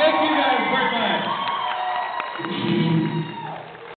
Thank you guys very much.